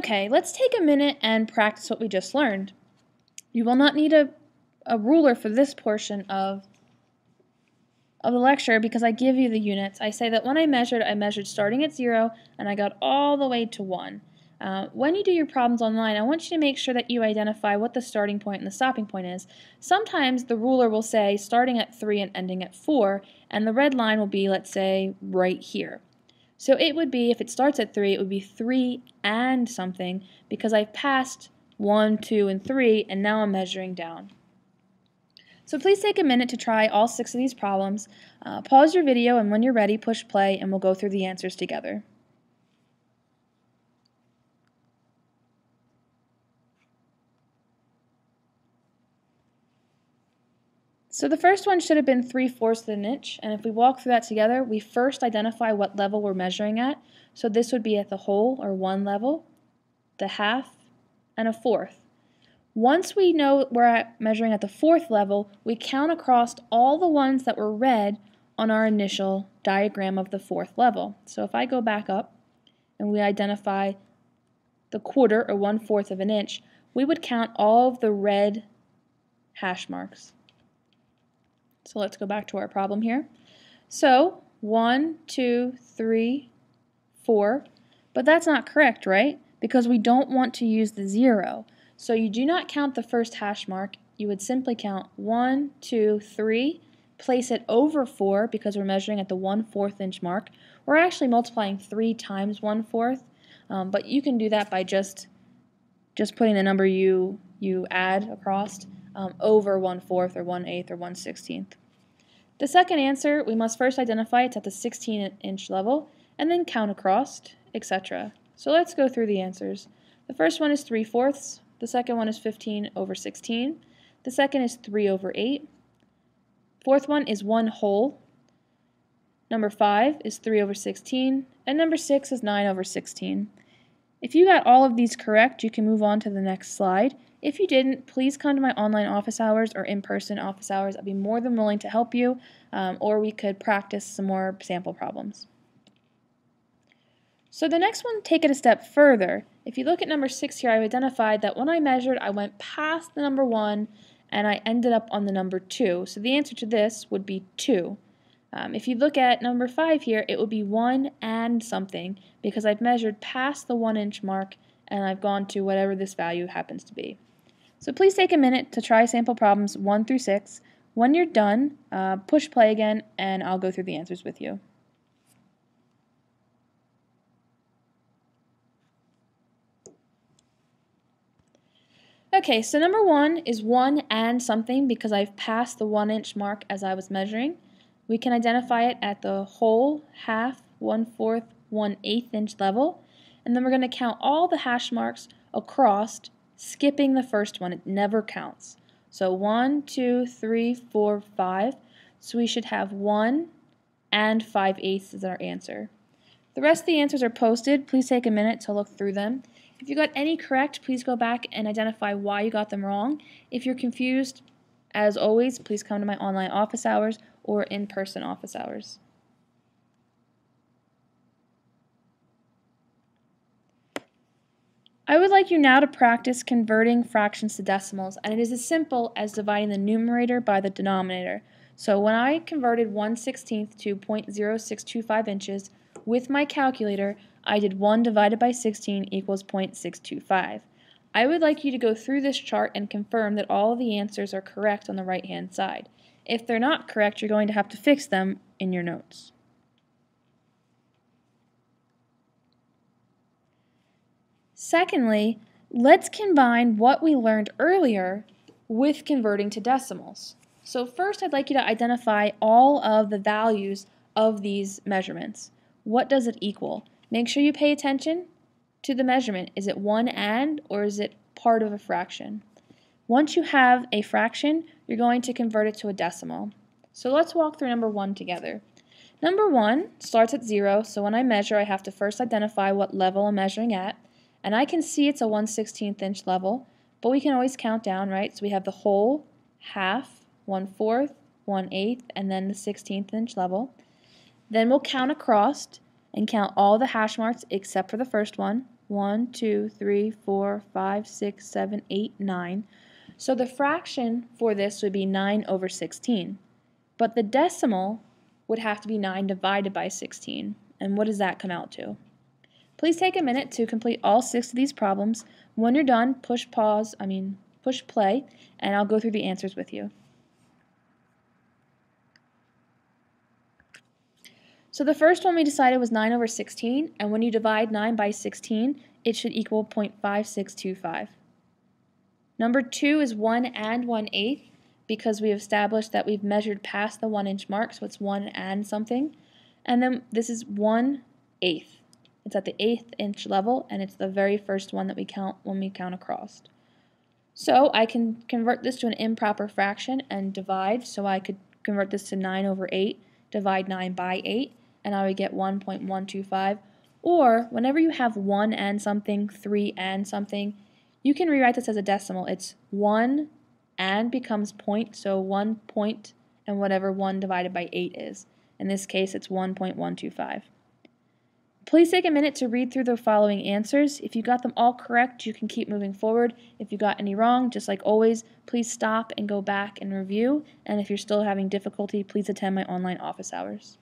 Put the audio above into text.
Okay, let's take a minute and practice what we just learned. You will not need a, a ruler for this portion of, of the lecture because I give you the units. I say that when I measured, I measured starting at 0 and I got all the way to 1. Uh, when you do your problems online, I want you to make sure that you identify what the starting point and the stopping point is. Sometimes the ruler will say starting at 3 and ending at 4, and the red line will be, let's say, right here. So it would be, if it starts at 3, it would be 3 and something because I've passed 1, 2, and 3, and now I'm measuring down. So please take a minute to try all six of these problems. Uh, pause your video, and when you're ready, push play, and we'll go through the answers together. So the first one should have been 3 fourths of an inch, and if we walk through that together, we first identify what level we're measuring at. So this would be at the whole, or one level, the half, and a fourth. Once we know we're at measuring at the fourth level, we count across all the ones that were red on our initial diagram of the fourth level. So if I go back up and we identify the quarter, or one-fourth of an inch, we would count all of the red hash marks. So let's go back to our problem here. So one, two, three, four, but that's not correct, right? Because we don't want to use the zero. So you do not count the first hash mark. You would simply count one, two, three, place it over 4 because we're measuring at the 1 4th inch mark. We're actually multiplying 3 times 1 4th, um, but you can do that by just just putting the number you you add across um, over 1 4th or 1 8th or 1 16th. The second answer, we must first identify it's at the 16 inch level and then count across, etc. So let's go through the answers. The first one is 3 fourths, the second one is 15 over 16, the second is 3 over 8, fourth one is 1 whole, number 5 is 3 over 16, and number 6 is 9 over 16. If you got all of these correct, you can move on to the next slide. If you didn't, please come to my online office hours or in-person office hours. I'd be more than willing to help you, um, or we could practice some more sample problems. So the next one, take it a step further. If you look at number 6 here, I've identified that when I measured, I went past the number 1 and I ended up on the number 2. So the answer to this would be 2. Um, if you look at number 5 here, it would be 1 and something because I've measured past the 1 inch mark and I've gone to whatever this value happens to be. So please take a minute to try sample problems 1 through 6. When you're done, uh, push play again and I'll go through the answers with you. Okay, so number one is 1 and something because I've passed the 1 inch mark as I was measuring. We can identify it at the whole, half, one-fourth, one-eighth inch level. And then we're going to count all the hash marks across, skipping the first one. It never counts. So one, two, three, four, five. So we should have 1 and 5 eighths as our answer. The rest of the answers are posted. Please take a minute to look through them. If you got any correct, please go back and identify why you got them wrong. If you're confused, as always, please come to my online office hours or in-person office hours. I would like you now to practice converting fractions to decimals, and it is as simple as dividing the numerator by the denominator. So when I converted 1 16th to 0.0625 inches with my calculator, I did 1 divided by 16 equals 0.625. I would like you to go through this chart and confirm that all of the answers are correct on the right-hand side. If they're not correct, you're going to have to fix them in your notes. Secondly, let's combine what we learned earlier with converting to decimals. So first I'd like you to identify all of the values of these measurements. What does it equal? Make sure you pay attention to the measurement. Is it one and or is it part of a fraction? Once you have a fraction, you're going to convert it to a decimal. So let's walk through number one together. Number one starts at zero, so when I measure, I have to first identify what level I'm measuring at. And I can see it's a 1 16th inch level, but we can always count down, right? So we have the whole, half, 1 fourth, 1 eighth, and then the 16th inch level. Then we'll count across and count all the hash marks except for the first one. 1, 2, 3, 4, 5, 6, 7, 8, 9. So the fraction for this would be 9 over 16. But the decimal would have to be 9 divided by 16. And what does that come out to? Please take a minute to complete all six of these problems. When you're done, push pause, I mean push play, and I'll go through the answers with you. So the first one we decided was 9 over 16, and when you divide 9 by 16, it should equal 0.5625. Number 2 is 1 and 1 eighth, because we established that we've measured past the 1 inch mark, so it's 1 and something. And then this is 1 eighth. It's at the eighth inch level, and it's the very first one that we count when we count across. So I can convert this to an improper fraction and divide, so I could convert this to 9 over 8, divide 9 by 8, and I would get 1.125. Or whenever you have 1 and something, 3 and something, you can rewrite this as a decimal. It's 1 and becomes point, so 1 point and whatever 1 divided by 8 is. In this case, it's 1.125. Please take a minute to read through the following answers. If you got them all correct, you can keep moving forward. If you got any wrong, just like always, please stop and go back and review. And if you're still having difficulty, please attend my online office hours.